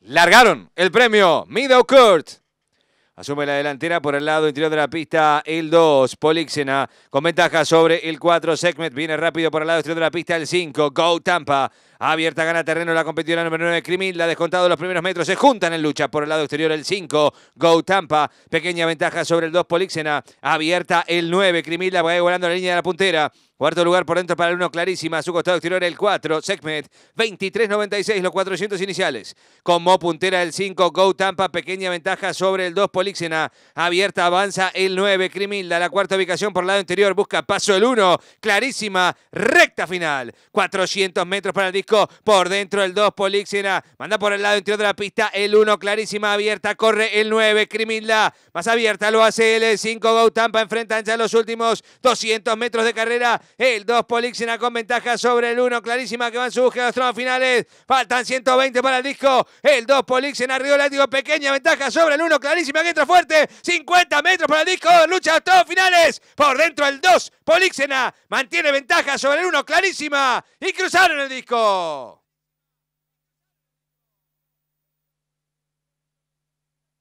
Largaron el premio Middle Court. Asume la delantera por el lado interior de la pista el 2, Polixena, con ventaja sobre el 4, Segment, viene rápido por el lado exterior de la pista el 5, Go Tampa, abierta gana terreno la competidora número 9, Crimil, la descontado los primeros metros, se juntan en lucha por el lado exterior el 5, Go Tampa, pequeña ventaja sobre el 2, Polixena, abierta el 9, Crimil, la va volando la línea de la puntera, Cuarto lugar por dentro para el 1, clarísima. Su costado exterior el 4, Segment. 23.96 los 400 iniciales. Como puntera el 5, Go Tampa. Pequeña ventaja sobre el 2, Políxena. Abierta avanza el 9, Crimilda. La cuarta ubicación por el lado interior. Busca paso el 1. Clarísima. Recta final. 400 metros para el disco. Por dentro el 2, Políxena. Manda por el lado interior de la pista el 1. Clarísima. Abierta. Corre el 9, Crimilda. Más abierta lo hace el 5, Go Tampa. Enfrenta ya los últimos 200 metros de carrera. El 2 Polixena con ventaja sobre el 1. Clarísima que va en su búsqueda de los finales. Faltan 120 para el disco. El 2 Polixena, Río Látigo, pequeña ventaja sobre el 1. Clarísima que entra fuerte. 50 metros para el disco. Lucha a todos finales. Por dentro el 2 Polixena mantiene ventaja sobre el 1. Clarísima. Y cruzaron el disco. all.